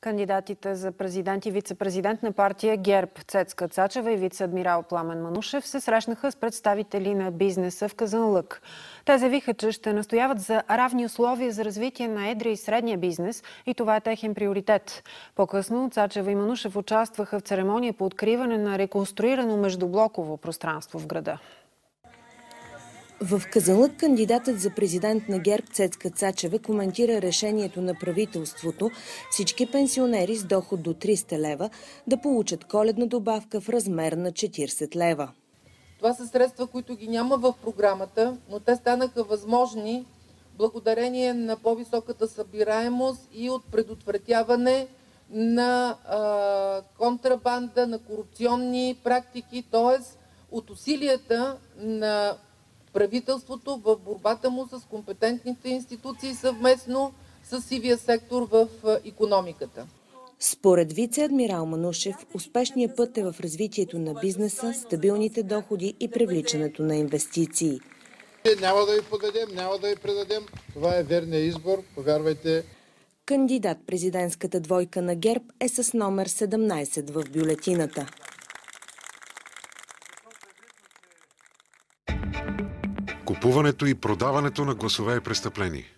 Кандидатите за президент и вице-президент на партия ГЕРБ Цецка Цачева и вице-адмирал Пламен Манушев се срещнаха с представители на бизнеса в Казанлък. Те заявиха, че ще настояват за равни условия за развитие на едрия и средния бизнес и това е техен приоритет. По-късно Цачева и Манушев участваха в церемония по откриване на реконструирано междублоково пространство в града. В Казанлък кандидатът за президент на ГЕРБ Цецка Цачева коментира решението на правителството всички пенсионери с доход до 300 лева да получат коледна добавка в размер на 40 лева. Това са средства, които ги няма в програмата, но те станаха възможни благодарение на по-високата събираемост и от предотвратяване на а, контрабанда, на корупционни практики, т.е. от усилията на правителството в борбата му с компетентните институции съвместно с сивия сектор в економиката. Според вице-адмирал Манушев, успешният път е в развитието на бизнеса, стабилните доходи и привличането на инвестиции. Няма да ви подадем, няма да ви предадем. Това е верният избор, повярвайте. Кандидат президентската двойка на ГЕРБ е с номер 17 в бюлетината. Купуването и продаването на гласове е престъпление.